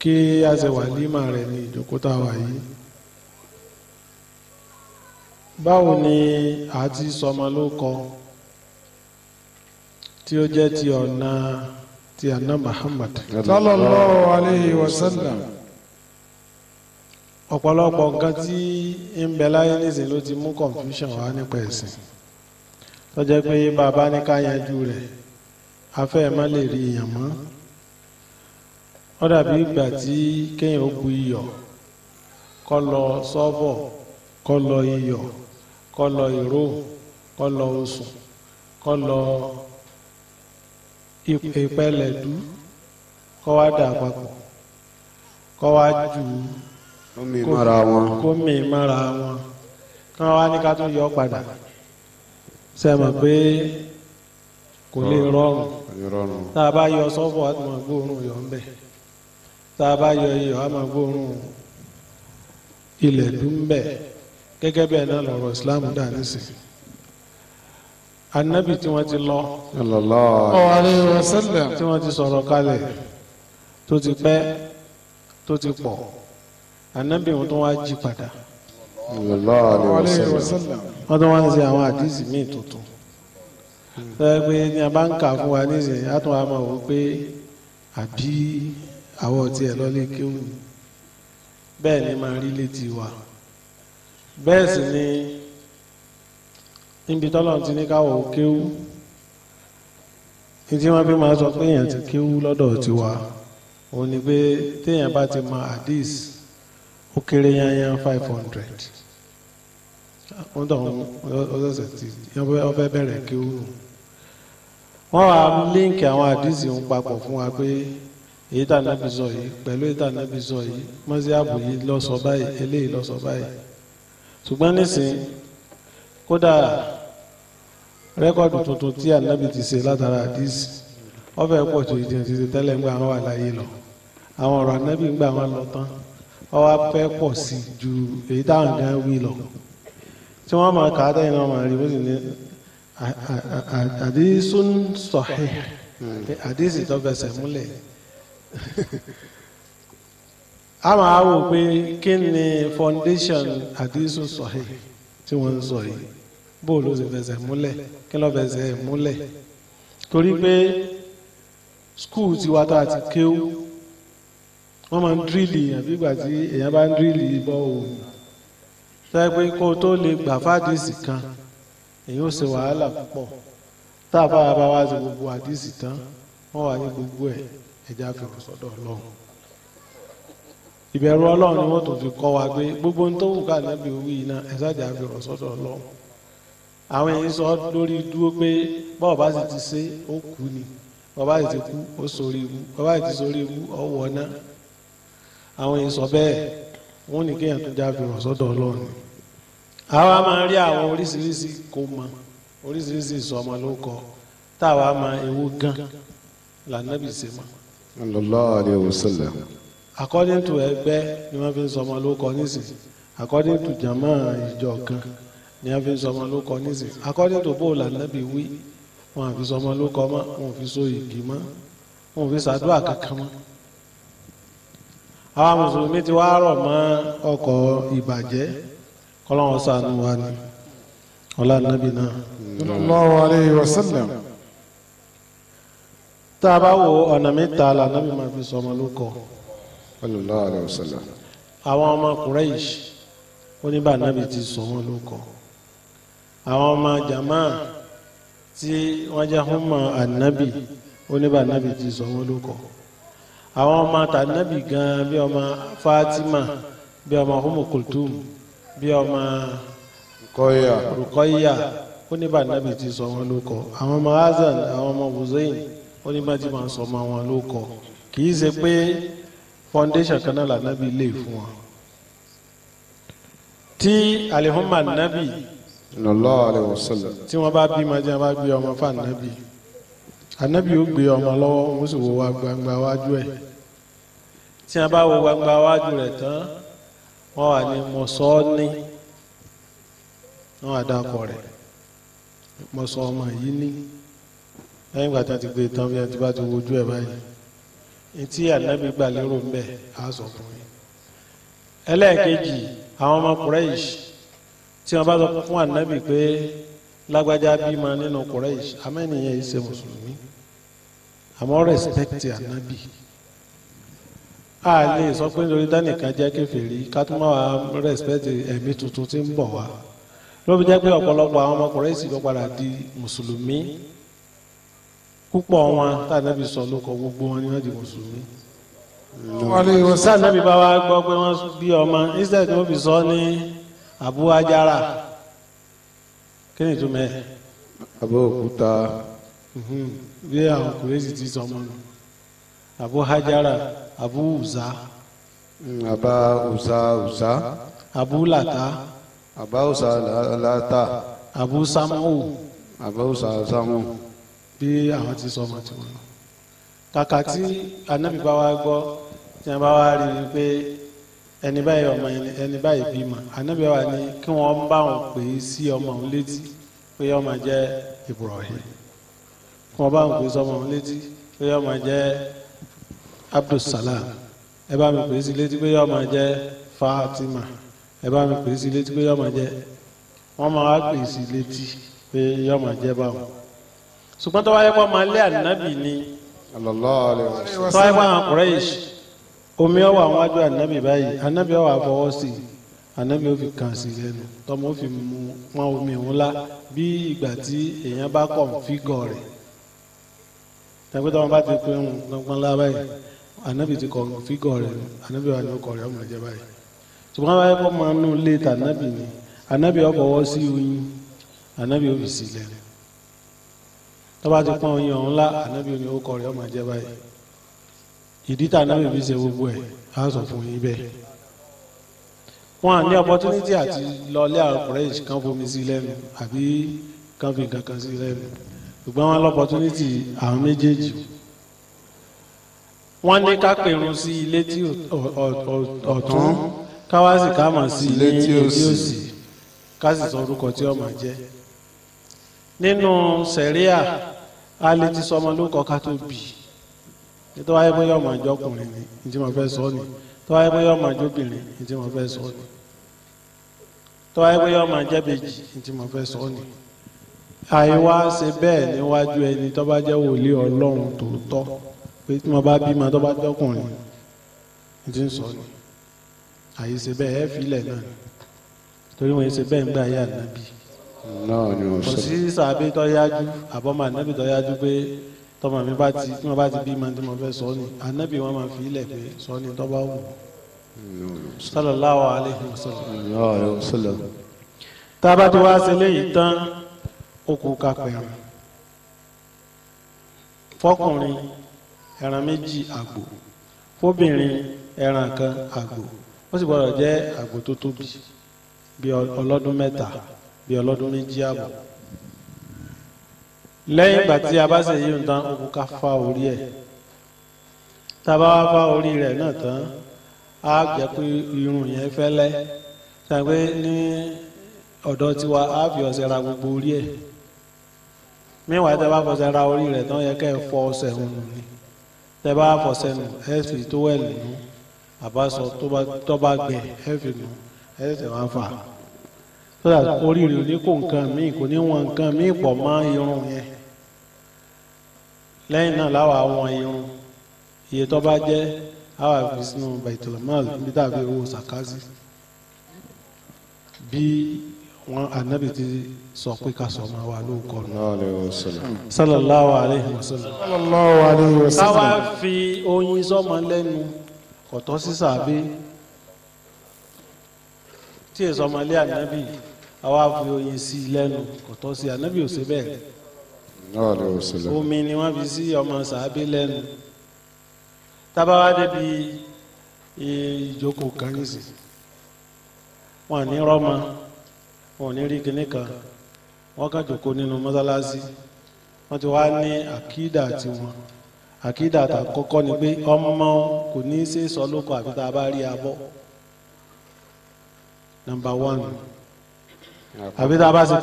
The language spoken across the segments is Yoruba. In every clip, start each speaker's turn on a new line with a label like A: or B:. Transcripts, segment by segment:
A: kí a ṣe wàlímà rẹ̀ ní ìjókòó tá a wà yìí. Báwo ni a ti sọmọ ló kọ tí ó jẹ́ ti ọ̀nà ti àná Muhammad?
B: Sallallahu alayhi wa sallam.
A: Ọ̀pọ̀lọpọ̀ nǹkan tí ń bẹ láyé nísìn ló ti mú confusion wá nípa ẹ̀sìn. Tó jẹ́ pé bàbá ní ká yanjú rẹ̀ afẹ́ má lè rí èèyàn mọ́ ó dàbí ìgbà tí kéèyàn ó bu iyọ̀ kó lọ sọ́fọ̀ kó lọ iyọ̀ kó lọ ìró kó lọ osùn kó lọ ìpẹlẹ̀dú kó wá dà papọ̀ kó wá jù ú
C: omi mara wọn.
A: kó mì mára wọn. Kí wọn wá ní ká tún yọ padà. Mọ̀ pé kò lè rọrùn? Tá a bá yọ sọ́fọ̀ á máa gbóòórùn yọ̀ ń bẹ̀ tá a bá yọ iyọ̀ á máa gbóòórùn ilẹ̀ dùn bẹ̀ gẹ́gẹ́ bẹ́ẹ̀ náà lọ̀rọ̀ Islam dà nísìn. Anabi tí wọ́n ti lọ
C: sallallahu
B: alayhi wa sallam
A: tí wọ́n ti sọ̀rọ̀ kalẹ̀ tó ti pẹ́ tó ti pọ̀ anabi wọn tó wá jí padà.
C: Sallallahu alayhi wa sallam.
A: Wọ́n tó wá ń ṣe àwọn àdìsí míì tuntun. Pé ní a bá ń kà fún wa nísìnyí á tún wá máa wò pé àbí àwọ̀ tiẹ̀ lọ́lé kéwù. Bẹ́ẹ̀ ni máa rí létí wa. Bẹ́ẹ̀ sì ni níbi tọ́lọ̀ ti ní káwọ̀ kéwù. Ní tí wọ́n fi máa sọ pé èèyàn ti kéwù lọ́dọ̀ tiwa òun ni pé téèyàn bá ti mọ àdìs ó kéré yányán five hundred. Wọ́n tọ̀ ṣẹ̀ṣẹ̀ tí wọ́n fẹ́ bẹ̀rẹ̀ kéwù. Wọ́n wá líǹkì àwọn àdìsí ń papọ̀ fún wa pé èyí tà nábì sọ yìí pẹ̀lú èyí tà nábì sọ yìí mọ́sí ààbò yìí lọ sọ báyìí eléyìí lọ sọ báyìí. Ṣùgbọ́n nísìn kódà rẹ́kọ̀dù tuntun tí ànábì ti ṣe látara àdìsí wọ́n fẹ́ pọ̀ tó ìdí ti ṣe tẹ́lẹ̀ ńgbà wọn wà láyé lọ. Àwọn ọ̀rọ̀ ànábì ńgbà wọn lọ tán wá fẹ́ pọ̀ sí ju èyí táwọn gan wí lọ. Tí wọ́n máa kà á tẹ́yìn náà máa rí wọ́n sì ní àdísún sahih. Àdísì tó fẹsẹ̀ múlẹ̀ a máa wò pé kí ni foundation àdísún sahih tí wọ́n ń sọ yìí? Bó ló sì fẹsẹ̀ múlẹ̀? Kí ló fẹsẹ̀ múlẹ̀? Torí pé skul tiwa tá a ti kéwú wọ́n máa ń dírìlì yàn bí ìgbà tí èèyàn bá ń dírìlì bọ́ òun tẹ́ pé kó o tó lè gbà fádìsì kan èyí ó ṣe wàhálà púpọ̀. Tá a bá bá wá sí gbogbo àdìsì tán wọ́n wà ní gbogbo ẹ̀ ẹja fèrè sọ́dọ̀ ọlọ́run. Ìbẹ̀rù ọlọ́run ni wọ́n tó fi kọ́ wa pé gbogbo ń tó wù ká nábì wí iná ẹ̀sájà fèrè sọ́dọ̀ ọlọ́run. Àwọn èyí sọ lórí dúró pé bọ́ọ̀ bá sì ti ṣe ó kú ni. Bọ́ọ̀ bá sì ti kú ó sórí ibú. Bọ́ọ̀ bá sì ti sórí ibú ọ̀wọ́ náà àwọn èyí sọ bẹ́ẹ̀ wọ́n ní kéèyàn tó já fèrè sọ́dọ̀ ọlọ́run àwa máa rí àwọn oríṣiríṣi kó mọ oríṣiríṣi ìsọmọ táwa máa ewu gan lànàbì ṣe mọ.
C: Sallallahu alayhi wa sallam.
A: According to ẹgbẹ́ ni wọ́n fi ń sọmọ ló kọ nísìn. According to jama ìjọ kan ni wọ́n fi ń sọmọ ló kọ nísìn. According to bóòlù ànábì wí wọn àfi sọmọ ló kọ mọ́ wọn fi so igi mọ́ wọn fi ṣàdúrà kankan mọ́. àwa mùsùlùmí ti wá rọ̀ mọ́ ọkọ̀ ìbàjẹ́. Kọ́lọ́wọ́n sànù wa ni. Ọlá nàbì náà.
B: sallallahu alayhi wa sallam
A: tá a bá wo ọ̀nà mẹ́ta la nàbì máa fi sọmọ ló kọ.
C: sallallahu alayhi wa sallam
A: àwọn ọmọ Quraysh oníbà nàbì ti sọ wọn ló kọ. àwọn ọmọ jama tí wọ́n jẹ́ húnmọ ànábì oníbà nàbì ti sọ wọn ló kọ. àwọn ọmọ tànábì gan bí ọmọ Fatima bí ọmọ Kulthum bí ọmọ Rukọ́yà ó ní bá nàbì ti sọ wọn ló kọ àwọn ọmọ Hasan àwọn ọmọ Hussein ó ní bá ti máa sọ ọmọ wọn ló kọ. Kì í ṣe pé foundation kan náà lànàbì lè fún wọn. tí alihuma nàbì
C: sallallahu alayhi wa sallam
A: tí wọ́n bá bí máa jẹ́ wọ́n bá gbé ọmọ fún ànábì ànábì ó gbé ọmọ lọ́wọ́ wọ́n sì wo wa gbangba wájú ẹ̀. Tí wọ́n bá wo gbangba wájú rẹ̀ tán wọ́n wà ní mọ̀sọ́ọ́ní wọ́n wà dákọ̀ rẹ̀. Mọ̀sọ́ ọmọ yìí ní lẹ́yìn ìgbà tí wọ́n ti gbé tán bí wọ́n ti bá ti wojú ẹ̀ báyìí etí ànábì gbà lérò ń bẹ̀ á sọ fún yín. Ẹlẹ́ẹ̀kejì àwọn ọmọ Quraysh tí wọ́n bá sọ fún ànábì pé lágbájá bímọ nínú Quraysh amẹ́nìyàn yìí ṣe mùsùlùmí. Àmọ́ rẹ̀spẹ̀tì ànábì. A lè sọ pé nítorí dánìkan jẹ́ kèfèrí ká tún máa ẹ̀mí tuntun tí ń bọ̀ wá. Ló jẹ́ pé ọ̀pọ̀lọpọ̀ àwọn ọmọ mùsùlùmí púpọ̀ wọn tànàbí sọ ló kọ gbogbo wọn ni wọ́n di mùsùlùmí.
B: Sallam
A: tànàbí bá wa gbọ́ pé wọ́n bí ọmọ instead wọ́n fi sọ ní Abu Hajara kí ni ìtumọ̀ ẹ̀?
C: Abẹ́òkúta
A: Mhm. bí àwọn Quraysh ti sọ ọmọ nù. Abu Hajara Abu Uza.
C: Mm, abá usa usa
A: Abu Lata.
C: Lata.
A: Abu Samu.
C: Samu
A: bí àwọn ti sọ ọmọ tiwọn nù kàkà tí anabi bá wa gbọ́ tí wọ́n bá wa rí i pé ẹni báyìí ọmọ ẹni báyìí bímọ anabi wa ní kí wọ́n bá wọn pè é sí ọmọ òun létí pé ọmọ jẹ́ Ibrahim. Kí wọ́n bá wọn pè é sí ọmọ òun létí pé ọmọ jẹ́ Abdulsalam ẹ bá mi pè é sí létí pé ọmọ jẹ́ Fatima. Ẹ bá mi pè é sí létí pé ọmọ jẹ́ wọ́n máa wá pè é sí létí pé ọmọ jẹ́ báwọn ṣùgbọ́n tó wáyé pọ́ máa lé ànábì ni. Tó wáyé pọ́ àwọn Quraysh omi ọwọ́ àwọn wájú ànábì báyìí. Ànábì ọwọ́ àfọwọ́ sí i. Ànábì ó fi kàn sí lẹ́nu. Tọmọ ó fi mu wọn omi ńlá bí ìgbà tí èèyàn bá kọ̀ fígọ̀ rẹ̀. Tàbí tọmọ bá ti pé ń gbọ́n lá báyìí ànábì ti kọ̀ fígọ̀ rẹ̀. Ànábì wà ní ọkọ̀ rẹ̀ ọmọ ìjẹ́ báyìí. Ṣùgbọ́n wáyé pọ́ máa nù lé tànábì ni ànábì ó fọwọ́ sí oyin. Ànábì ó fi sí lẹ́nu tọ́ba ti pọ́n oyin ọ̀hún ńlá ànábì ní orúkọ rẹ̀ ọmọ jẹ́ báyìí ìdí tá ànábì fi ṣe gbogbo ẹ̀ á sọ fún yín bẹ́ẹ̀. wọ́n ní opportunity àti lọlé Quraysh kan fomi sí lẹ́nu àbí kan fi nǹkan kan sí lẹ́nu ṣùgbọ́n wọ́n lọ opportunity àwọn méjèèjì. wọ́n ní ká pèrun sí ilé tí ọ̀tún káwá sì ká mọ̀ sí ilé tí òsì ká sì sọ orúkọ tí ọmọ jẹ́ nínú sẹ̀ríà a lè ti sọmọ lórúkọ ká tó bì í tó wáyé bóyá ọmọ àjọ ọkùnrin ni ní tí mo fẹ́ sọ ni. Tó wáyé bóyá ọmọ àjọ obìnrin ní tí mo fẹ́ sọ ni. Tó wáyé bóyá ọmọ àjẹbèjì ní tí mo fẹ́ sọ ni. àìwá ṣe bẹ́ẹ̀ níwájú ẹni tó bá jẹ́ wòlíì ọlọ́run tòótọ́. Pé tí mo bá bímọ tó bá jọkùnrin ní tí ń sọ ni. Àyè ṣe bẹ́ẹ̀ ẹ́ filẹ̀ náà ni. Torí wọn ṣe bẹ́ẹ̀ ń gbà
C: náà ni wọ́n
A: kò sí sàbí tó yájú àbọ̀mọ̀ ànábì tó yájú pé tọmọ mi bá ti tí wọn bá ti bí ma tí mo fẹ́ sọ ni ànábì wọn máa fi ilẹ̀ pé sọ ni tó bá wù sallallahu
C: alayhi wa sallam.
A: Tá a bá ti wá ṣe léyìí tán ó kú ká pẹ̀rù fọkùnrin ẹran méjì àgbò. Fóbìnrin ẹran kan àgbò. Ó sì gbọ́dọ̀ jẹ́ àgbò tó tóbi bí ọlọ́dún mẹ́ta bí ọlọ́dún méjì àbọ̀. Lẹ́yìn ìgbà tí a bá ṣe yíyún tán ó kú ká fá orí ẹ̀. Tá a bá wá fá orí rẹ̀ náà tán á jẹ́ pé irun yẹn fẹ́lẹ́. Tàbí ní ọ̀dọ̀ tiwa á fi ọṣẹ ra gbogbo orí ẹ̀. Míwàá tẹ bá fọṣẹ ra orí rẹ̀ tán yẹ kẹ́ ẹ fọ ọṣẹ nù ni. Tẹ bá fọṣẹ nù ẹ fi tówẹ́lì nù. Àbáṣọ tó bá gbẹ ẹ fi nù. Ẹ tẹ wá fà so that orí rẹ̀ ò ní kó nǹkan míì kò ní wọn nǹkan míì pọ̀ mọ́ irun yẹn. Lẹ́yìn náà láwa àwọn irun. Iye tó bá jẹ́ àwa fi sínú baitulmal níbi tá a fi owó sàkásì bí wọn anabi ti sọ pé ká sọ ma
C: sallallahu alayhi wa sallam.
A: Sallallahu alayhi wa sallam.
B: sallallahu alayhi wa sallam.
A: Fi oyin sọmọ lẹ́nu. Kọtọ sísàbí tí èso ọmọlé anabi àwa fi oyin sí i lẹ́nu kọtọ sí anabi ò ṣe bẹ́ẹ̀. Omi ni wọ́n fi sí ọmọ sàbí lẹ́nu. Tábàwá débi ìjókòó kan nísì wọn ní rọmọ wọn ní rí kinní kan wọn kàn jókòó nínú mọ́sálásí. Wọn ti wá ní àkídà tiwọn. Àkídà tá kọ́kọ́ ni pé ọmọ kò ní í ṣe sọ lóko àfi tá a bá rí abọ́. Nọ́mbà one àfi tá a bá ṣe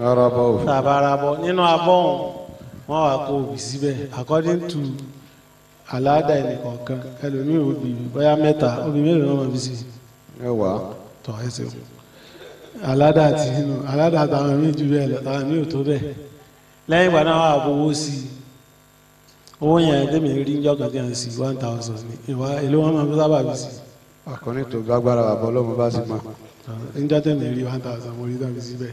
C: rárá báwo
A: tá a bá ra abọ́ nínú abọ́ ọ̀hún wọ́n wá kó òbí síbẹ̀. According to aláàdá ẹnìkọ̀ọ̀kan ẹlòmíì òbí bóyá mẹ́ta òbí mélòó náà máa fi sí?
C: Mẹ́wàá.
A: Tọ́ ẹ ṣeun. Aláàdá àti inú aláàdá àtàwọn míì ju bẹ́ẹ̀ lọ táwọn míì ò tó bẹ́ẹ̀. Lẹ́yìn ìgbà náà wà á fowó sí i. Owó yẹn tẹ́mi rí ń jọ́kàn tí a ń sí one thousand ní ìwà èló wọn máa fi sábà fi sí
C: akọni tó gbàgbára àbọ̀ ọlọ́mọ bá mọ̀.
A: i ń jọ́ tẹ́mi rí one thousand mo rí tán fi síbẹ̀.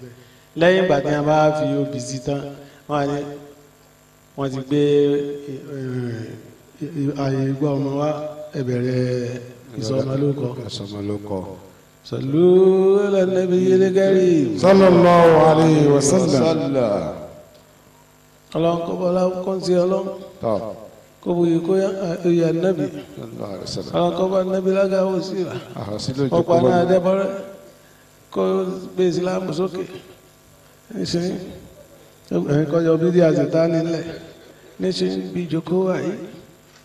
A: Lẹ́yìn ìgbà tí a bá fi obì sí tán wọ́n á ní wọ́n ti gbé ààyè ìgbà ọmọ wa ẹ̀bẹ̀rẹ̀ ìsọmọlókọ
C: ẹ̀sọ́mọ ló kọ́
A: sọlú lẹ́nẹ́bí yẹlẹ́gẹ́rì
B: sallallahu alayhi wa sallam.
C: Sálà
A: ọlọ́run kọ́ bọ́lá kọ́ńtì ọlọ́run. Kó bóyá kó yà
C: sálà àrẹsẹ̀lẹ̀
A: ọlọ́run kọ́ bá sí i
C: àhàsí ló
A: ọ̀pọ̀
C: jókòó
A: náà
C: bọ́
A: dẹ́bọ̀rẹ́ kó gbé ìsìlámù sókè. Níṣẹ́ ẹ̀rín kọjọ bídí àtẹ̀tá nílẹ̀ níṣẹ́ bí ìjókòó wà yìí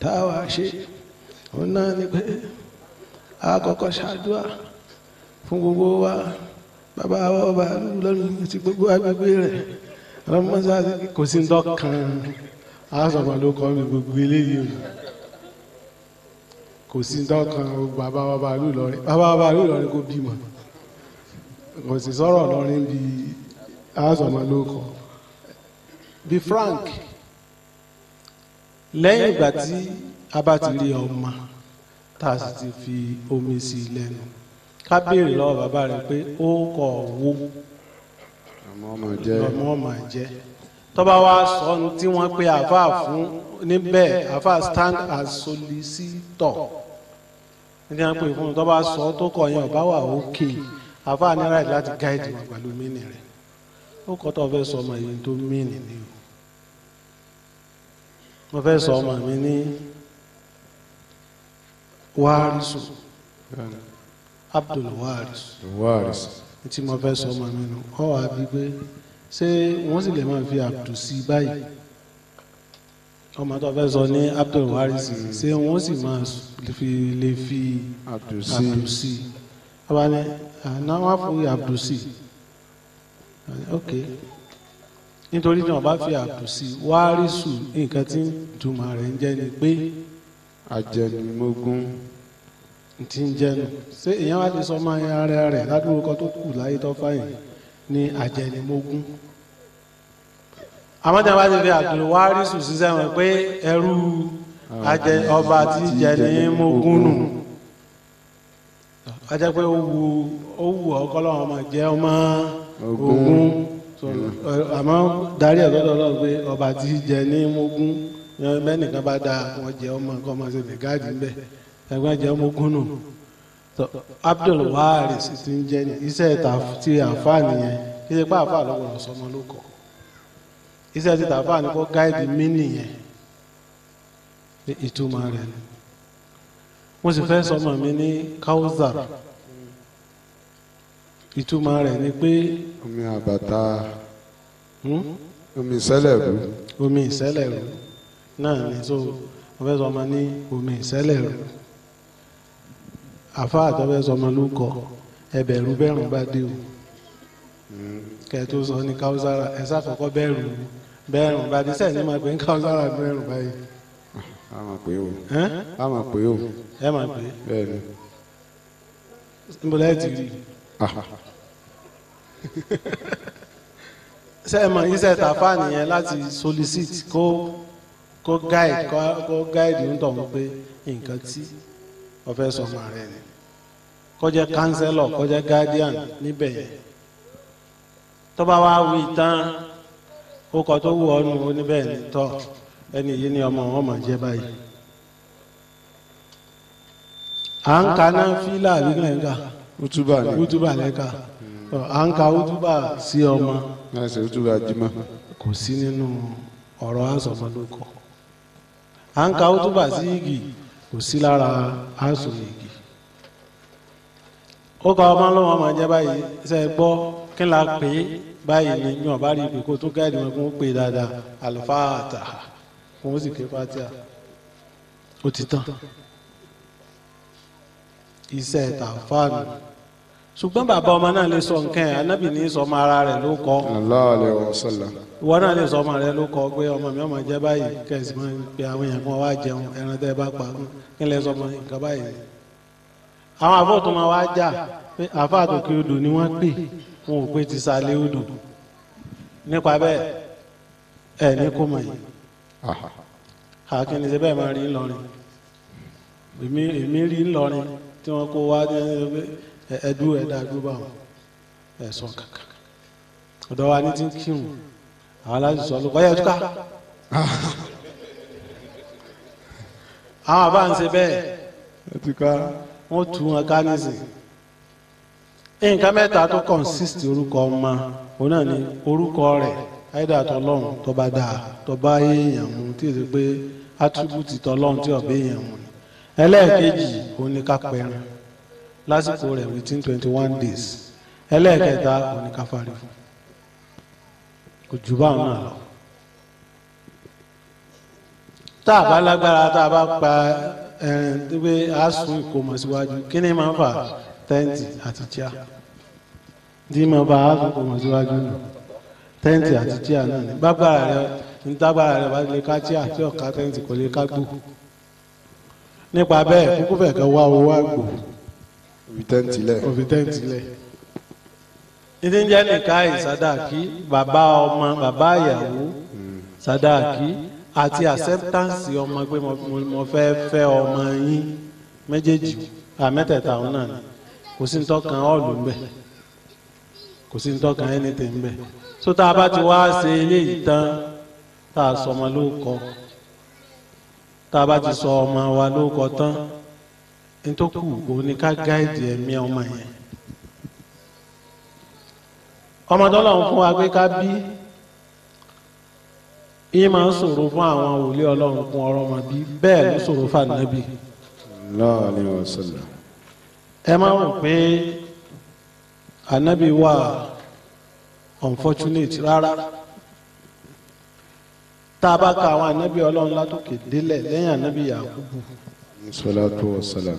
A: táwa ṣe òun náà ni pé àkọ́kọ́ ṣáàdúà fún gbogbo wa. Bàbá wa ọba lọ́rùn àti gbogbo agbègbè rẹ̀. Ọlọ́mọdé kò sí dọ́kan àásọ̀mọ́ ló kọ́ mi gbogbo eléyìí kò sí dọ́kan bàbá wa bàálù lọ́rin bàbá wa bàálù lọ́rin kò bímọ kò sì sọ̀rọ̀ lọ́rin bí àásọ̀mọ́ ló kọ́ bí Frank lẹ́yìn ìgbà tí a bá ti rí ọmọ tá a sì ti fi omi sí i lẹ́nu ká béèrè lọ́wọ́ bàbá rẹ̀ pé ó kọ̀ wo
C: ọmọ
A: ọmọ jẹ́. Tọ́ba wa sọ tí wọ́n pe àáfàá fún níbẹ̀ àáfàá stand as solicitor. Ní wọ́n pè fún tọ́ba sọ tó kọ̀ yẹn ọba wà ókè àáfàá ní right láti guide wọn pẹ̀lú mínì rẹ̀. Ó kọ́ tó fẹ́ sọ ọmọ yìí tó mínì ni o. Mo fẹ́ sọ ọmọ mi ní wàrísù Abdul
C: wàrìs
A: tí mo fẹ́ sọ ọmọ mi nù. Ọ wà bí pé ṣé wọ́n sì lè máa fi Abdul sí báyìí? Ọmọ tó fẹ́ sọ ní Abdul warisi ṣé wọ́n sì máa lè fi Abdul sí ọba ní àná wọn fún Abdul sí ok. Nítorí tí wọn bá fi Abdul sí wárísù nǹkan tí ìtumọ̀ rẹ̀ ń jẹ́ ni pé
C: ajẹnimógún.
A: Ti ń jẹnu ṣé èèyàn wá lè sọ ọmọ ara rẹ̀ ládùúgbò kan tó kù láyé tó fáyìn ní àjẹnimógún àmọ́ tí a bá ti fi Abdul wárísù ṣiṣẹ́ wọn pé ẹrú ọba tí jẹnimógún nù a jẹ́ pé ó wu ó wu ọkọlọ́wọ́n ọmọ jẹ́ ọmọ ogun àmọ́ darí ẹ̀ lọ́dọ̀ lọ́dọ̀ pé ọba tí jẹnimógún yan bẹ́ẹ̀ nìkan bá da wọn jẹ ọmọ nǹkan ọmọ ṣe lè gáàdì ńbẹ ẹgbẹ́ jẹ ọmọ ogun nù. Abdul Waris ti ń jẹ ní iṣẹ́ ti àfa nìyẹn. Kí ṣe pé àfa lọ́wọ́ sọmọ ló kọ́? Iṣẹ́ ti tàfa ni kó gáàdì mí nìyẹn. Ìtumọ̀ rẹ̀ ni mo sì fẹ́ sọmọ mi ní Kausar. Ìtumọ̀ rẹ̀ ni pé
C: omi àbàtà.
A: Hmm?
C: omi sẹlẹbù
A: omi ìṣẹ̀lẹ̀ rẹ̀ náà ni so mo fẹ́ sọmọ ní omi ìṣẹ̀lẹ̀ rẹ̀ àfa àtọ́fẹ́ sọmọ ló kọ ẹbẹ̀rù bẹ́rùn bá dé o. Kẹ́ ẹ tó sọ ní káwùsára ẹ sàkọ́kọ́ bẹ́rù. Bẹ́rùn bá dé sẹ́ẹ̀ ní pè ní káwùsára bẹ́rùn báyìí
C: a máa pè
A: Ẹ́n?
C: a máa pè ó
A: ẹ máa pè é.
C: Bẹ́ẹ̀ ni
A: lẹ́yìn ti rí? Sẹ́ẹ̀mọ̀ iṣẹ́ tàfà nìyẹn láti solicit kó kó guide kó guide ń tọ̀ wọ́n pé nǹkan tí wọ́n fẹ́ sọ ọmọ rẹ̀ ni. Kó jẹ́ counselor kó jẹ́ guardian níbẹ̀ yẹn. Tó bá wá wí tán ó kọ tó wù ọ́ nù ó níbẹ̀ ni tọ́ ẹni yìí ni ọmọ wọn máa jẹ́ báyìí. À ń ka náà fílà àbí kìlẹ̀ńkà
C: útúbà ni
A: wútúbà lẹ́ka à ń ka wútúbà sí ọmọ.
C: Ṣe útúbà jímọ̀.
A: Kò sí nínú ọ̀rọ̀ àsọmọlókọ à ń ka wútúbà sí igi. Kò sí lára àsọ igi. Ó kọ ọmọ lọ́wọ́ máa jẹ́ báyìí. Ṣe gbọ́? Kí n la pè é? Báyìí ni ò bá rí ibi kó tó gáàdì wọn kó pè é dáadáa. Àlùfáàtà kó wọ́n sì ké fatia ó ti tán. Iṣẹ́ tàfáànù ṣùgbọ́n bàbá ọmọ náà lè sọ nǹkan ẹ̀ anábì ní sọmọ ara rẹ̀ ló kọ́.
C: Sallallahu alaihi wasallam.
A: Ìwọ náà lè sọmọ rẹ̀ ló kọ́ pé ọmọ mi ọmọ jẹ́ báyìí kẹ̀sì máa ń pe àwọn èèyàn kan wá jẹun ẹran tẹ́ ẹ bá pa kí n lè sọmọ nǹkan báyìí. Àwọn àfọ́ tó máa wá jà pé àfáà tòkè odò ni wọ́n pè wọn ò pé ti sàlẹ̀ odò nípa bẹ́ẹ̀ ẹ̀ ní kó mọ̀ yìí. Àkínní ṣe bẹ́ẹ̀ máa rí ńlọrin èmi rí ńlọrin tí wọ́n kó wá ẹdú ẹ̀dá àdúgbò àwọn ẹ̀sọ́ kàkà ọ̀dọ̀ wa ní ti ń kírun. Àwọn aláṣẹ sọ ló kọ́yẹ́ túká. Àwọn àbá ń ṣe bẹ́ẹ̀. Wọ́n tú wọn ká nísìn. Nǹkan mẹ́ta tó consist orúkọ ọmọ òun náà ni orúkọ rẹ̀ àìdá tọlọ́run tó bá dáa tó bá èèyàn mu tí èsì pé attribute tọlọ́run tí ọ̀bẹ èèyàn mu ni. Ẹlẹ́ẹ̀kejì òun lásìkò rẹ̀ within twenty one days. Ẹlẹ́ẹ̀kẹta òun ni ká fari fún. Kò jù báwọn náà lọ. Tá a bá lágbára tá a bá pa ẹrin tó pé a sún ìkómọ síwájú kí ni máa fà? Tẹ́ǹtì àti tíà tí máa bá a sún ìkómọ síwájú nù tẹ́ǹtì àti tíà náà ní gbàgbára rẹ ní dágbára rẹ bá lè ká tíà tí ọ̀ká tẹ́ǹtì kò lè ká gbò nípa bẹ́ẹ̀ kúkú fẹ̀ kẹ́ wá owó àgbò.
C: Ibi tẹ́ǹtì lẹ̀.
A: Òfin tẹ́ǹtì lẹ̀. Ìdí jẹ́ nìka ìsádàkí bàbá ọmọ bàbá ìyàwó sádàkí àti acceptance ọmọ pé mo- fẹ́ fẹ́ ọmọ yín méjèèjì àmẹ́tẹ̀ẹ̀ta òun náà ni. Kò sí ntọ́kan ọ̀lù ń bẹ̀. Kò sí ntọ́kan anything ń bẹ̀ so tá a bá ti wá ṣe eléyìí tán tá a sọ ọmọ lóòkọ tá a bá ti sọ ọmọ wa lóòkọ tán ntọ́kù òun ni ká gáìdì ẹ̀mí ọmọ yẹn. Ọmọ tọ́lọ́run fún wa pé ká bí yín máa ń ṣòro fún àwọn wòlíì ọlọ́run fún ọ̀rọ̀ ọmọ bí bẹ́ẹ̀ ló ṣòro
C: wasallam
A: ẹ máa rò pé ànábì wà unfortunate rárá. Tá a bá ka àwọn ànábì ọlọ́run látòkè délẹ̀ lẹ́yìn ànábì Yakubu.
C: Salatu wassalam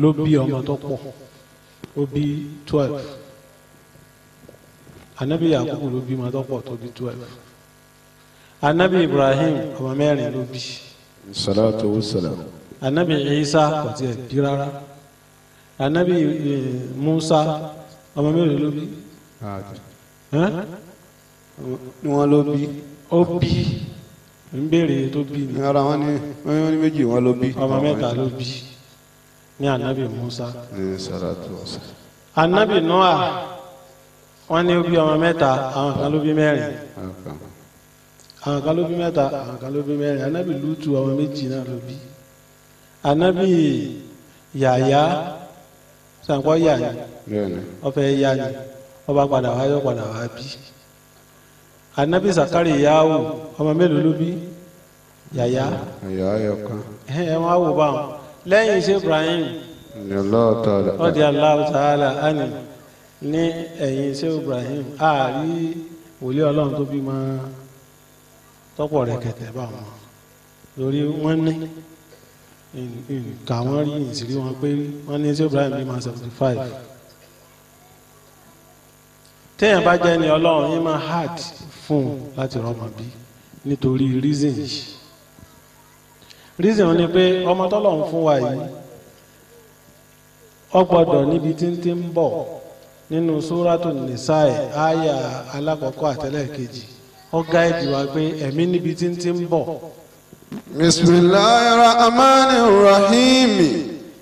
A: ló bí ọmọ tó pọ̀. Ó bí twelve. Ànábì Yakubu ló bí ọmọ tó pọ̀ tó bí twelve. Ànábì Ibrahim ọmọ mẹ́rin ló bí.
C: Salatu
A: ànábì Isa kò tiẹ̀ bí rárá. Ànábì eh, Musa ọmọ mẹ́rin ló bí?
C: Ni wọ́n ló bí.
A: Ó bí. Ń béèrè tó bí ni.
C: Ara wọn ní wọn ní méjì wọn ló bí.
A: Ọmọ mẹ́ta ló bí. Ní ànábì Musa ànábì Noah wọ́n ní ó bí ọmọ mẹ́ta àwọn kan ló bí mẹ́rin. Àwọn kan. Ló bí mẹ́ta àwọn kan ló bí mẹ́rin. Ànábì Lútù ọmọ méjì náà ló bí. Ànábì Yàyà sàǹkọ́ yà ni ọfẹ ya ni ọba padà wá yọ padà wá bí. Ànábì Zakari yahu ọmọ mélòó ló bí? Yàyà. Ẹ wọn wò báwọn lẹ́yìn iṣẹ́ Ibrahim ọdí Allahu ta'ala ani ní ẹ̀yìn iṣẹ́ Ibrahim àárí wòlíì Ọlọ́run tó bí máa tọ́pọ̀ rẹ̀ kẹ̀tẹ̀ bá wọn. Lórí wọn ní nǹka wọn rí ìsìrí wọn pé wọn ní iṣẹ́ Ibrahim bí máa seventy five téèyàn bá jẹ́ ni Ọlọ́run yín máa hard fún un láti rọ́mọ bí nítorí reason. Yìí reason ni pé ọmọ tọ́lọ́run fún wa yìí ó gbọ́dọ̀ níbi tí ń ti ń bọ̀ nínú sóràtò nìsáì àyà alákọ̀ọ́kọ́ àtẹlẹ́kejì ó gáìdì wa pé ẹ̀mí níbi tí ń ti ń bọ̀.
C: Bismillahir rahmanir rahim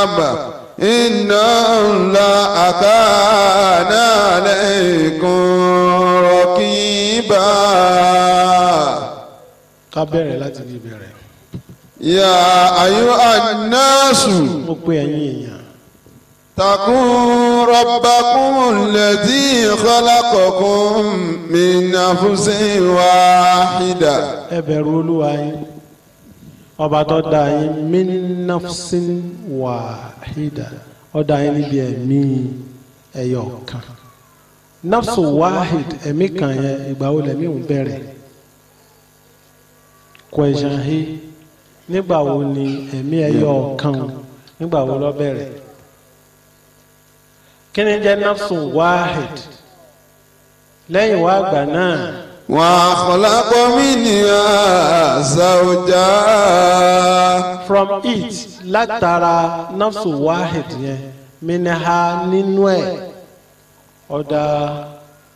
C: والارحام ان الله كان عليكم رقيبا
A: ká bẹ̀rẹ̀ láti bí bẹ̀rẹ̀
C: يا ايها الناس
A: mo pé ẹ̀yin èèyàn
C: اتقوا ربكم الذي خلقكم من نفس واحدة
A: ẹ bẹ̀rù olúwa yín ọba tó dá yín min nafsin wahida. Ó dá yín níbi ẹ̀mí ẹyọ kan. Nafsu wahid ẹ̀mí kan yẹn ìgbà wo lẹ̀mí ò bẹ̀rẹ̀? Question he nígbà wo ni ẹ̀mí ẹyọ kan? Nígbà wo ló bẹ̀rẹ̀? Kí ni jẹ́ nafsu wahid? Lẹ́yìn wá àgbà náà.
C: وخلق منها زوجها
A: from it látara nafsu wahid yẹn minaha nínú ẹ ọ̀dà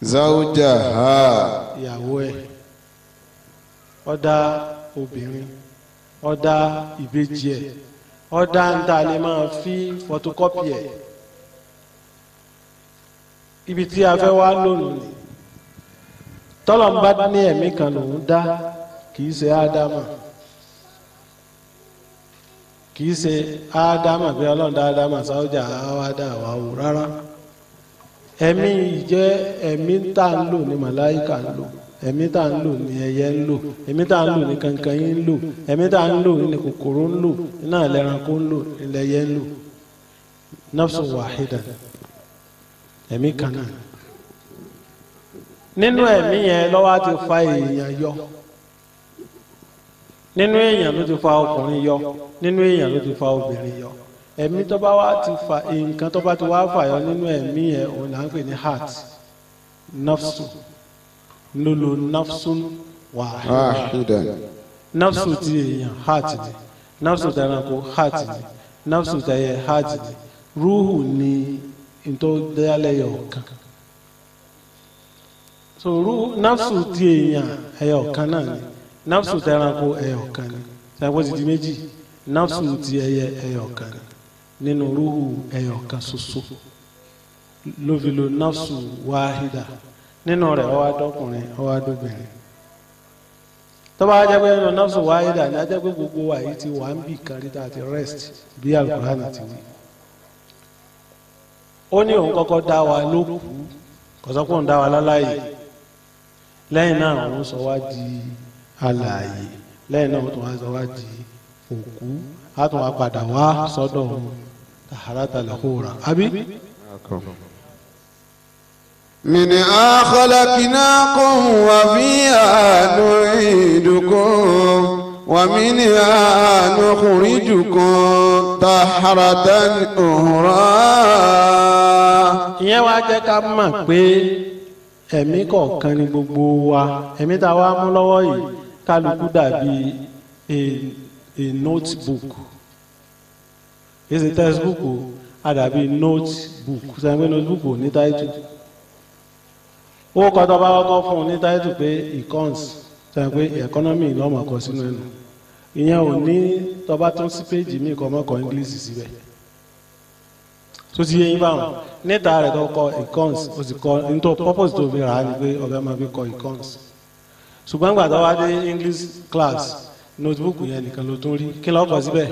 C: زوجها
A: ìyàwó ẹ ọ̀dà obìnrin ọ̀dà ìbejì ẹ ọ̀dà ńta lè máa fi photocopy ẹ ibi tí a fẹ́ wá lónìí ni tọ́lọ̀ ń bá ní ẹ̀mí kan lòún dá kì í ṣe ádámà. Kì í ṣe ádámà bí ọlọ́run dá ádámà sáwọ́jà àwádà àwáwò rárá. Ẹ̀mí jẹ́ ẹ̀mí tá à ń lò ní màláìkà ń lò. Ẹ̀mí tá à ń lò ní ẹyẹ ń lò. Ẹ̀mí tá à ń lò ní kankan yín ń lò. Ẹ̀mí tá ń lò ní kòkòrò ń lò. Iná ẹlẹ́ranko ń lò ilẹ̀ ẹyẹ ń lò. Nafsu wahida ẹ̀mí kan náà nínú ẹ̀mí yẹn lọ́wọ́ ti fa èèyàn yọ. nínú èèyàn ló ti fa ọkùnrin yọ. Nínú èèyàn ló ti fa obìnrin yọ. Ẹ̀mí tó bá wá ti fa nǹkan tó bá ti wá fà yọ nínú ẹ̀mí yẹn òun là ń pè ní heart. Nafsu. Lolo nafsu
C: wàhídà
A: nafsu ti èèyàn heart ni. Nafsu tẹranko heart ni. Nafsu tẹyẹ heart ni. Rúhù ni ntọ́ dẹ́yàlẹ́yọ̀ kan ruhu nafsu ti èèyàn ẹyọ kan náà ni. Nafsu ti ẹranko ẹyọ kan ni. Ṣàpọ̀ ti di méjì? Nafsu ti ẹyẹ ẹyọ kan ni. Nínú ruhu ẹyọ kan ṣoṣo. Ló nafsu wáhídà. Nínú rẹ̀ ó wá dọ́kùnrin ó wá dóbìnrin. Nínú nafsu wáhídà ni a gbogbo wa yìí ti wà ń bì kan rí tá rest bí alukurani ti wí. Ó ní òun kọ́kọ́ dá wa lókù. Kò sọ pé òun dá wa láláyè lẹ́yìn náà òun sọ wá di alààyè lẹ́yìn náà òun tún wá sọ wá di òkú á tún wá padà wá sọ́dọ̀ òun tàhárátà lẹ́kọ̀ọ́ra àbí.
C: منها خلقناكم وفيها نعيدكم ومنها نخرجكم تحرة أخرى
A: ìyẹn wá jẹ́ ká mọ̀ pé ẹ̀mí kọ̀ọ̀kan ni gbogbo wa. Ẹ̀mí tá a wá mú lọ́wọ́ yìí kálukú dàbí a notebook. Kì í textbook o a dàbí notebook. Sẹ́yìn notebook ò ní táìtù owó kan tó bá kọ́kọ́ fún un ní táìtù pé econs. Sẹ́yìn pé economy lọ́mọ̀ kọ sínú ẹnu. Ìyẹn ò ní tó bá tún sí péjì míì kọ́ mọ́kọ́ english síbẹ̀ tó ti yé yín báwọn? Níta rẹ̀ tó kọ econs o sì kọ nítorí purpose tó fi rà á ni pé ọ̀gá máa fi kọ econs ṣùgbọ́n gbà tó wá dé english class notebook yẹn nìkan ló tún rí. Kí ló kọ síbẹ̀?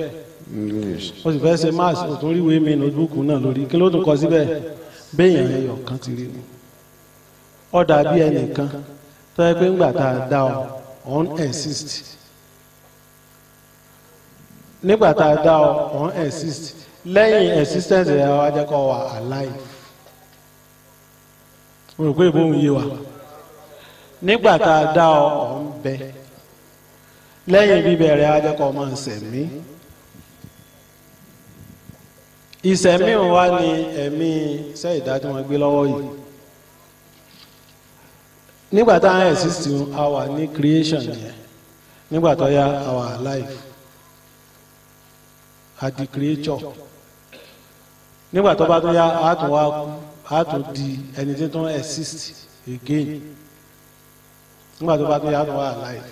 A: O sì fẹ́ ṣe maths o tún rí ìwé mi notebook náà lórí kí ló tún kọ síbẹ̀? Béèyàn ẹyọ kan ti rí ó dàbí ẹnìkan tó yẹ pé ńgbà tá a dá ọ on exist. Nígbà tá a dá ọ on exist lẹ́yìn existence rẹ̀ wá jẹ́ kó wà alive. Mo rò pé ìbóhùn yé wa. Nígbà tá a dá ọ ọ̀ ń bẹ. Lẹ́yìn bíbẹ̀ rẹ̀ wá jẹ́ kó máa ṣẹ̀mí ìṣẹ̀mí òun wá ní ẹ̀mí iṣẹ́ ìdájọ́ wọn gbé lọ́wọ́ yìí. Nígbà tá a exist a wà ní creation yẹn. Nígbà tó yá a wà alive. A di creature nígbà tó bá tún yá a tún wá a tún di ẹni tí tún exist again. Nígbà tó bá tún yá a tún wá alive.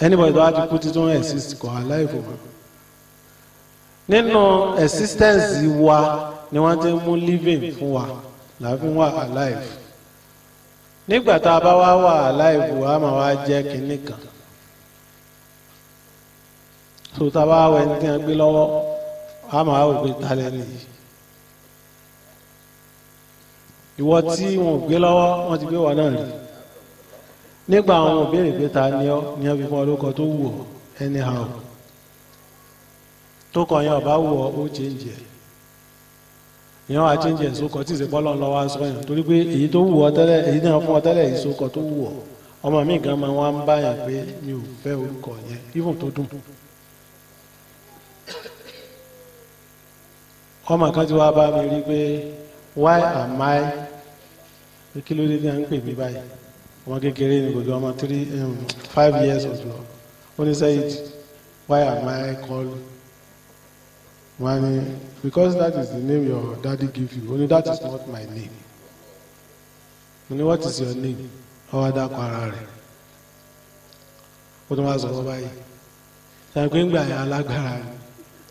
A: Anybody tó wá ti kú tí tún exist kò alive o. Nínú existence wa ni wọ́n ti mú living fún wa fi wà alive. Nígbà tá a bá wá wà alive wa máa wá jẹ́ kinní kan. So tá a bá wẹ ní tí a gbé lọ́wọ́ a máa wò pé talẹ̀ nìyí ìwọ tí wọn ò gbé lọ́wọ́ wọ́n ti gbé wọn náà rí nígbà àwọn ò béèrè pé ta ni ọ́ ní fún ọ lóko tó wù ọ́ anyhow. Tó kọ yẹn ọba wù ọ́ ó change ẹ̀. Ìyẹn wàá change sókọ tí ìsèpọ̀ lọ́wọ́ aṣọ yẹn. Torí pé èyí tó wù ọ́ tẹ́lẹ̀ èyí náà fún ọ tẹ́lẹ̀ èyí sókọ tó wù ọ́. Ọmọ mi gan máa wá ń bá yàn pé mi ò fẹ́ orúkọ yẹn even tó dùn ọmọ kan tí wàá bá mi rí pé why am I? Kí ló dé bí à ń pè mí báyìí? Ọmọ kékeré ni kò ju ọmọ three um, five years of lọ. Ó ní sẹ́yìn why am I called wọ́n ní because that is the name your daddy give you. Only that is not my name. Mo ní what is your name? Ọwọ́ adákọ̀ ara rẹ̀. Ó tún wá sọ̀rọ̀ báyìí. Ṣàǹpé pé ńgbà yẹn alágbára ni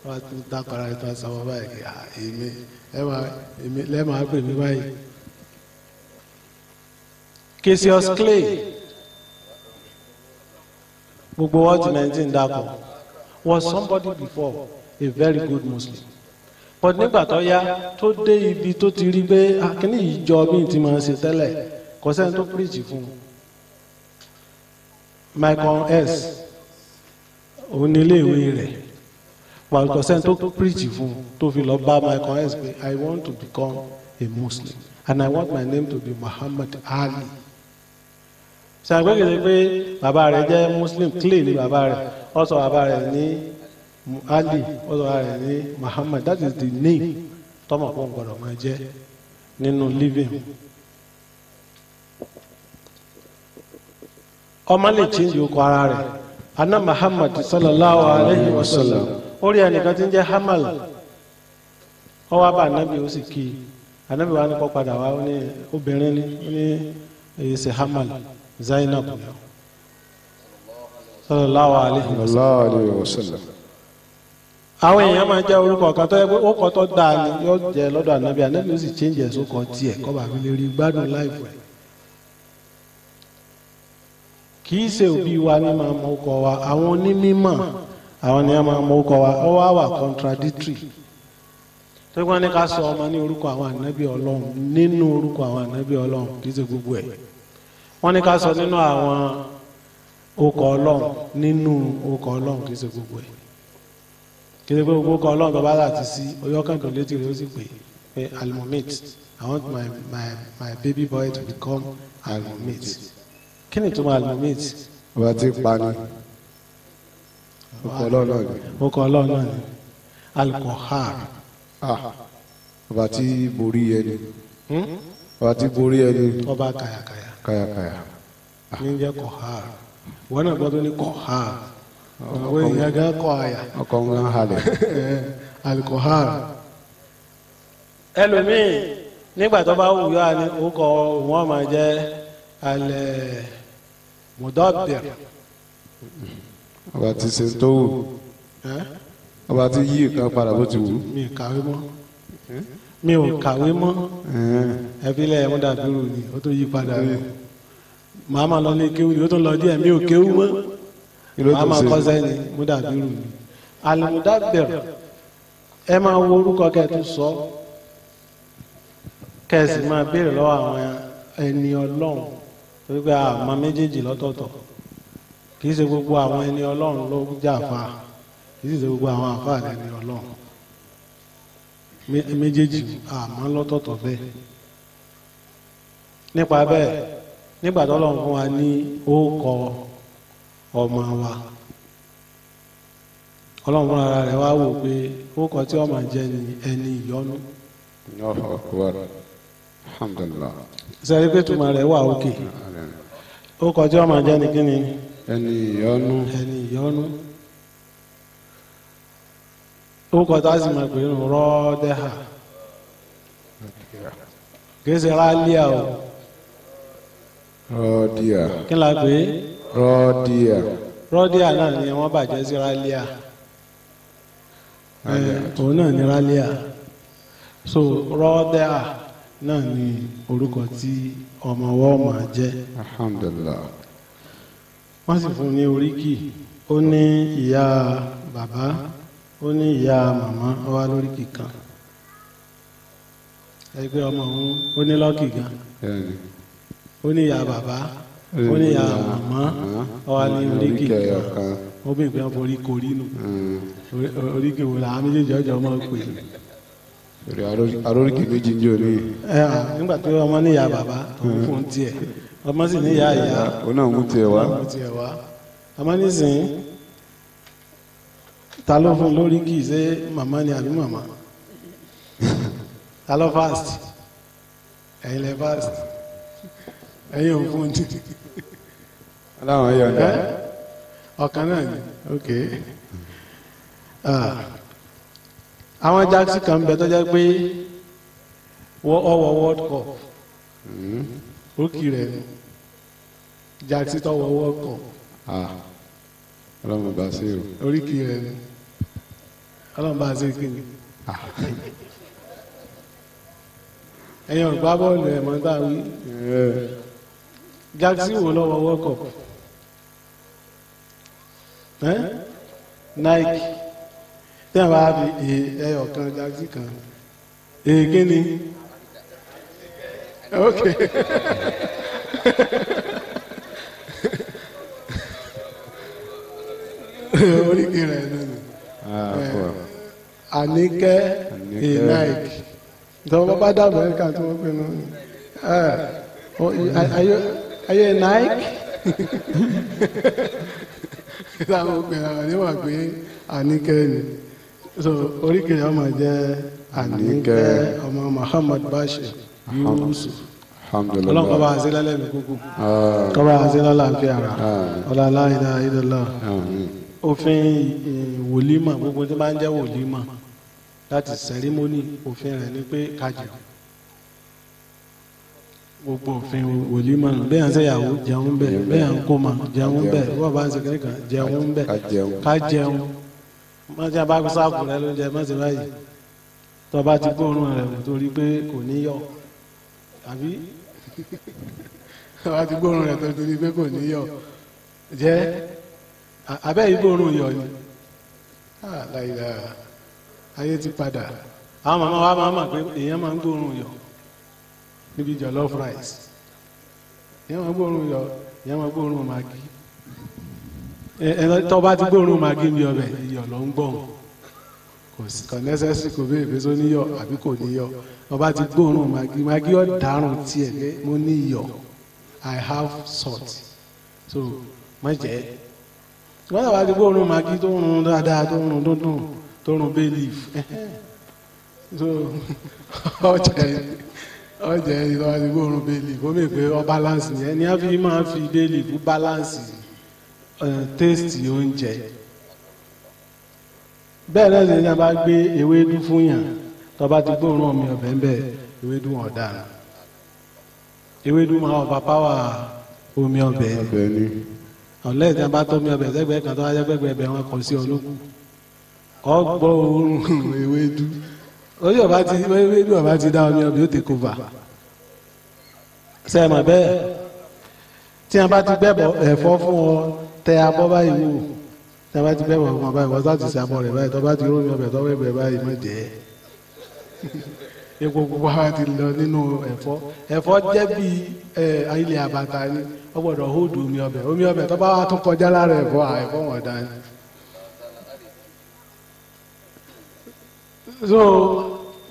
A: wọ́n ti dákọ̀ rẹ̀ tó wá sọ̀rọ̀ báyìí kí ah, èmi ẹ máa èmi lẹ́ẹ̀ máa pè mí báyìí. Cassius Clay. Gbogbo wọ́ọ̀tì nineteen dàpọ̀ was somebody before a very good Muslim? But nígbà tó yá tó dé ibi tó ti rí pé akíní yìí jọ bí n ti máa ṣe tẹ́lẹ̀? Kò sẹ́ni tó preach fún un. Michael S. Òun ní iléèwé rẹ̀ sẹ́ni tó preach fún tó fi lọ bá Michael S pé I want to become a Muslim and I want my name to be Muhammad Ali. Ṣàgbégbèsè pé bàbá rẹ̀ jẹ́ Muslim? Clay ní bàbá rẹ̀. Ó sọ bàbá rẹ̀ ní Ali ó sọ bàbá rẹ̀ ní Muhammad. That is the name tọmọ fún gbọ́dọ̀ máa jẹ́ nínú living. Ọmọ lè change okọ ara rẹ̀. Anna Muhammad sallallahu alayhi wa sallam ó rí ẹnìkan tí ń jẹ́ Hamal. Ó wá bá anabi ó sì kí i. Anabi wa ni kó padà wá ó ní obìnrin ni ó ní èyí ṣe Hamal Zainab. Sallallahu alayhi wa sallam. Àwọn èèyàn máa jẹ́ orúkọ kan tó yẹ pé ó kọ́ tó dáa ni yóò jẹ́ lọ́dọ̀ ànábì. Ànábì ó sì change ẹ̀ sókọ tiẹ̀ kọ́ bàbá lè rí gbádùn láìpẹ́ kì í ṣe òbí wa ní máa mọ ọkọ wa àwọn onímọ̀ àwọn ni a máa mọ wa ó wá contradictory. Tó wọ́n ní ká sọ ọmọ ní orúkọ àwọn ànábì ọlọ́run nínú orúkọ àwọn ànábì ọlọ́run kì í ṣe gbogbo ẹ̀. Wọ́n ní ká sọ nínú àwọn orúkọ ọlọ́run nínú orúkọ ọlọ́run kì í ṣe gbogbo ẹ̀. Kìlẹ̀ pé gbogbo kan ọlọ́run bàbá láti sí ọyọ́ kankan létí rẹ̀ ó sì pé pé almomit i want my my my baby boy to become almomit kí ni ìtumọ̀ almomit
C: ọba tí pa ni ọkọ ọlọ́run náà ni.
A: Ó kọ ọlọ́run náà ni. Alkohar
C: Ah, ọba tí borí ẹni.
A: Hmm?
C: ọba tí borí ẹni.
A: Ọba kàyàkàyà.
C: Káyàkáyà
A: ní jẹ́ kohar wọn náà gbọ́dọ̀ ní kohar àwọn èèyàn gan kọ àyà.
C: ọkọ ń gán halẹ̀.
A: Alkohar ẹlòmíì nígbà tó bá wù yọ àní orúkọ wọn máa jẹ alẹ mudabir
C: ọba tí ṣe tó wù. Ọba tí yí nǹkan padà bó ti wù.
A: Mi ò kàwé mọ́. Mi ò kàwé mọ́. Ẹbílẹ múdàbírù ni ó tó yí padà rẹ màá máa lọ lé kéwù ni ó tó lọ díẹ̀ mi ò kéwù mọ́. Màá máa
C: ṣe?
A: kọsẹ̀ ni múdàbírù ni. Alimudabir ẹ máa wo orúkọ kẹtù sọ. Kẹsì máa béèrè lọ́wọ́ àwọn ẹni Ọlọ́run. Torí pé àmọ́ méjèèjì lọ́tọ̀ọ̀tọ̀ kì í ṣe gbogbo àwọn ẹni Ọlọ́run ló jàfa kì í ṣe gbogbo àwọn àfa ẹni Ọlọ́run. Mé- méjèèjì àmọ́ lọ́tọ̀ọ̀tọ̀ bẹ́ẹ̀. Nípa bẹ́ẹ̀ nígbà tó Ọlọ́run fún wa ní ókọ ọmọ wa Ọlọ́run fún ara rẹ̀ wá wò pé ókọ tí ọmọ jẹ́ ni ẹni ìyọ́nú
C: alhamdulillah.
A: Sẹ́rí pé tùmọ̀ rẹ̀ wà òkè? Ókọ tí ọmọ jẹ́ ni kí ni
C: ẹni ìyọnu.
A: Ẹni ìyọ́nú ókọ tá a sì máa pè é nù rọ́ọ́dẹ́hà kì í ṣe rálíà o.
C: Rọdíà.
A: Kí la pè é?
C: Rọdíà.
A: Rọ́díà náà ni wọ́n bàjẹ́ sí rálíà. Òun náà ni rálíà. So rọ́ọ́dẹ́hà náà ni orúkọ tí ọmọ ọwọ́ máa jẹ́.
C: Alhamdulillah
A: wọ́n sì fún un ní oríkì. Ó ní ìyá bàbá ó ní ìyá màmá ó wá lórí kíkan ẹgbẹ́ ọmọ òun ó ní lọ́kì gan. Ó ní ìyá bàbá ó ní ìyá màmá ó wá ní orí kíkan
C: ọ̀kan
A: ó bí ìpín forí korí nù. Oríkì wo làwọn méjèèjì ọjọ́ ọmọ pè? É
C: aróríkì méjì ń jò ní
A: nígbà tí ọmọ ní ìyá bàbá òun fún tiẹ̀ ọmọ sì ní ìyá ìyá
C: ó náà mú tiẹ̀ wá
A: ọmọ nísìnyí ta ló fún lórí kì í ṣe màmá ni àbí màmá? Ta ló fast? Ẹ̀yin lẹ fast. Ẹ̀yin ò fún ti
C: aláwọn yọ̀ǹda
A: ọ̀kan náà ni. Ok. Ah. àwọn jackson kan bẹ tó jẹ́ pé wọ́n ọwọ́ world cup. Ó kì rẹ̀ nù jackson tó wọ world cup
C: ọlọ́run bá sí o.
A: Oríkì rẹ̀ nù ọlọ́run bá ṣe kí ni? Ẹ̀yin ọ̀gbá bọ́ọ̀lù ẹ̀ mọ́ tá a wí. Jackson wò lọ́wọ́ ẹ́? Nike. Tí a bá fi ẹyọ kan jackson kan. Èké ni ok. Oríkì rẹ̀ nínú àníkẹ́ e nike ìjọba bá dá amẹ́ríkà tí wọ́n pinnu ayé nike táwọn obìnrin àwọn wà pé àníkẹ́ ni. So oríkèé ọmọ jẹ́ àníkẹ́ ọmọ Muhammad Bashir Yusuf ọlọ́run kọ́ bá a sí lálẹ́ mi kúkú. Kọ́ bá a sí lálẹ́ àfi ara ọlá aláìlá ìdọ́lá òfin eh, wòlímà gbogbo tí máa ń jẹ́ wòlímà láti sẹ́rímọ́nì òfin rẹ̀ ni pé kájẹ gbogbo òfin wòlímà nù bẹ́ẹ̀ ń sẹ́yàwó jẹun bẹ́ẹ̀ bẹ́ẹ̀. ń kó ma jẹun bẹ́ẹ̀. wọ́n bá ń sèkéde kan jẹun bẹ́ẹ̀.
C: ká jẹun.
A: Jẹ́ bá sáàpù rẹ lóúnjẹ má ṣe báyìí. Tó bá ti gbóòórùn rẹ̀ torí pé kò ní yọ àbí? Tó bá ti gbóòórùn rẹ̀ torí pé kò ní yọ. Jẹ́? Abẹ́ yìí gbóòórùn yọ ni. Ah, láyìlá ayé ti padà. Àwọn màmá wa máa mọ̀ pé èèyàn máa ń gbóòórùn yọ níbi jollof rice. Èèyàn máa ń gbóòórùn yọ èèyàn máa ń gbóòórùn magi. Ẹ ẹ tó bá ti gbóòórùn magi mi ọbẹ̀ iyọ̀ ló ń gbọ̀n kò sí kò béèrè pé só àbí kò níyọ̀. Bá ti gbóòórùn magi magi ọ̀ dárùn tiẹ̀ pé mo ní iyọ̀. I have salt. So má jẹ́. Wọ́n yà wá ti gbóòórùn magi tó ń rún dáadáa tó ń rún dúndùn tó rún bay leaf so ọjà ọjà yìí lọ́wọ́ ti gbóòórùn bay leaf. Ó mè pé ọ balance yẹn ní a fi máa fi bay leaf balance eh, taste oúnjẹ bẹ́ẹ̀ náà sì ni a bá gbé ewédú fún yàn tó bá ti gbóòórùn omi ọbẹ̀ ńbẹ̀ ewédú wọn dára. Ewédú máa wọ pápáwà omi ọbẹ̀ ọ̀lẹ́ a bá tómi ọbẹ̀ sẹ́gbẹ̀ẹ́ kan tó wáyé gbẹ́gbẹ́ ẹbẹ̀ wọn kọ sí olókùn. Ọ gbọ́ òórùn ewédú orí ọba ti ewédú ọba ti dá omi ọbẹ̀ ó ti kó bà sẹ́ẹ̀mọ̀ bẹ́ẹ̀? Tí a bá ti gbẹ́bọ̀ ẹ̀fọ́ fún ọ tẹ abọ́ báyìí wò bá ti gbẹ́bọ̀ fún ọ báyìí wọ́n sá ti ṣe abọ́ rẹ̀ báyìí tó bá ti rómi ọbẹ̀ tó wẹ́gbẹ́ báyìí má jẹ́ epo pupa wa ti lọ nínú ẹ̀fọ́. Ẹ̀fọ́ jẹ́ bí ilẹ̀ àbàtà ni. Ó gbọ́dọ̀ hóòdù omi ọbẹ̀. Omi ọbẹ̀ tó bá wà tún kọjá lára ẹ̀fọ́ ẹ̀fọ́ wọn dá ni. so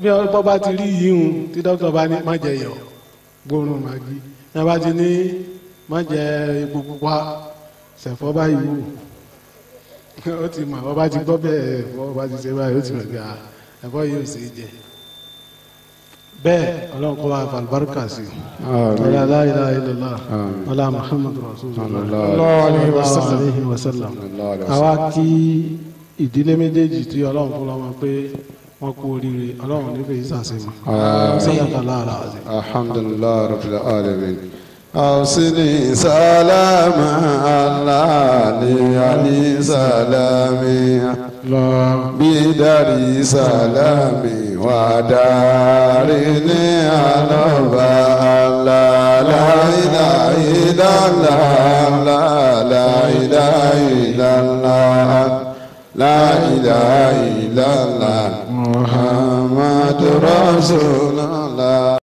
A: bí ọtọ́ bá ti rí yíhun tí dókítà bá ní má jẹ yọ gbóòórùn màgí ní bá ti ní má jẹ epo pupa ṣẹ̀fọ́ báyìí wò ó ti mọ̀ ọ bá ti gbọ́ bẹ́ẹ̀ ẹ̀fọ́ ọ bá ti ṣe báyìí ó ti mọ̀ pé à, ẹ̀fọ́ yìí ò ṣe é jẹ. Bẹ́ẹ̀ ọlọ́run kọ́ wa falbarka sí ọlá ilaha illallah. Ọlá muhammadu rasulullah. Sallallahu alaihi wasallam àwa kí ìdílé méjèèjì tí ọlọ́run fún lọ́mọ pé wọ́n kú oríire ọlọ́run nífẹ̀ẹ́ yìí sàṣemọ̀. Sọ́dọ̀tà láàrá àti.
C: alhamdulilah rabbil alamin awsini salama alali ali salami bidari salami wa darini alaba la la ilaha illallah la la ilaha illallah la ilaha illallah illallah muhammadu rasul.